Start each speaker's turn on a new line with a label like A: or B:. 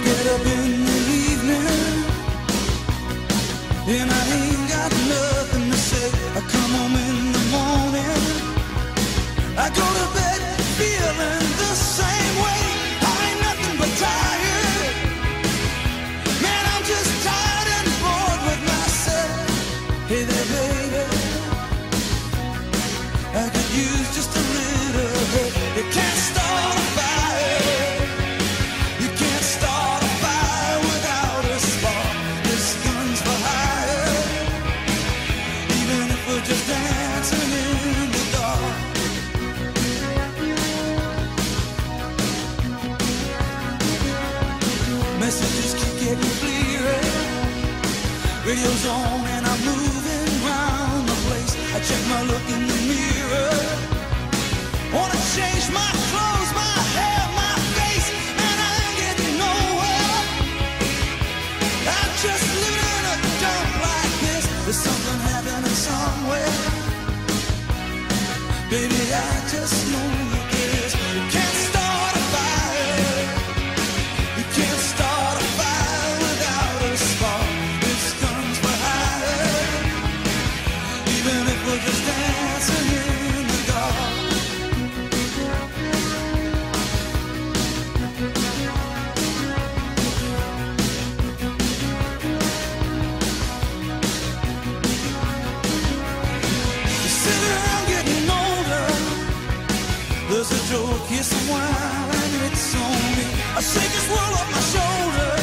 A: get up in the evening and I ain't got nothing to say. I come home in the morning. I go to bed feeling the same. Radio's on and I'm moving round the place. I check my look in the mirror. Wanna change my clothes, my hair, my face, and I ain't getting nowhere. I'm just live in a dump like this. There's something happening somewhere. Baby, I just know There's a joke here somewhere, and it's on me. I shake this world off my shoulders.